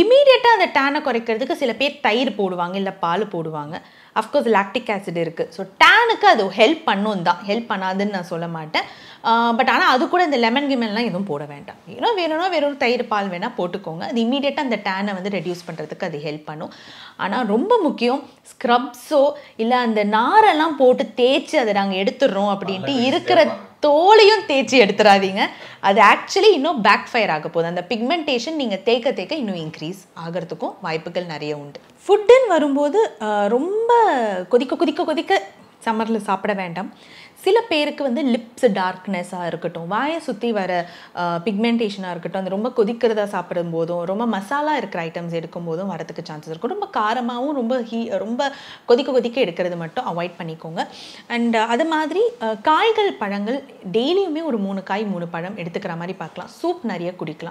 இமீடியட்டாக அந்த டேனை குறைக்கிறதுக்கு சில பேர் தயிர் போடுவாங்க இல்லை பால் போடுவாங்க. அஃப்கோர்ஸ் லாக்டிக் ஆசிட் இருக்குது ஸோ டேனுக்கு அது ஹெல்ப் பண்ணும் தான். ஹெல்ப் பண்ணாதுன்னு நான் சொல்ல மாட்டேன். பட் ஆனால் அது கூட இந்த லெமன் கிமெல்லாம் எதுவும் போட வேண்டாம். ஏன்னா வேணும்னா வெறும் தயிர் பால் வேணால் போட்டுக்கோங்க. அது இமீடியட்டாக அந்த டேனை வந்து ரெடியூஸ் பண்ணுறதுக்கு அது ஹெல்ப் பண்ணும். ஆனால் ரொம்ப முக்கியம் ஸ்க்ரப்ஸோ இல்லை அந்த நாரெல்லாம் போட்டு தேய்ச்சி அதை நாங்கள் எடுத்துடுறோம் அப்படின்ட்டு இருக்கிற தோலையும் தேய்ச்சி எடுத்துடாதீங்க அது ஆக்சுவலி இன்னும் பேக் ஃபயர் ஆக போகுது. அந்த பிக்மெண்டேஷன் நீங்கள் தேய்க்க தேய்க்க இன்னும் இன்க்ரீஸ் ஆகிறதுக்கும் வாய்ப்புகள் நிறைய உண்டு. ஃபுட்டுன்னு வரும்போது ரொம்ப கொதிக்க கொதிக்க கொதிக்க சம்மரில் சாப்பிட வேண்டாம். சில பேருக்கு வந்து லிப்ஸ் டார்க்னஸாக இருக்கட்டும் வாயை சுற்றி வர பிக்மெண்டேஷனாக இருக்கட்டும் அந்த ரொம்ப கொதிக்கிறதா சாப்பிடும் போதும் ரொம்ப மசாலா இருக்கிற ஐட்டம்ஸ் எடுக்கும் போதும் வரதுக்கு சான்சஸ் இருக்கும். ரொம்ப காரமாகவும் ரொம்ப ஹீ ரொம்ப கொதிக்க கொதிக்க எடுக்கிறது மட்டும் அவாய்ட் பண்ணிக்கோங்க. அண்ட் அது மாதிரி காய்கள் பழங்கள் டெய்லியுமே ஒரு மூணு காய் மூணு பழம் எடுத்துக்கிற மாதிரி பார்க்கலாம். சூப் நிறைய குடிக்கலாம்.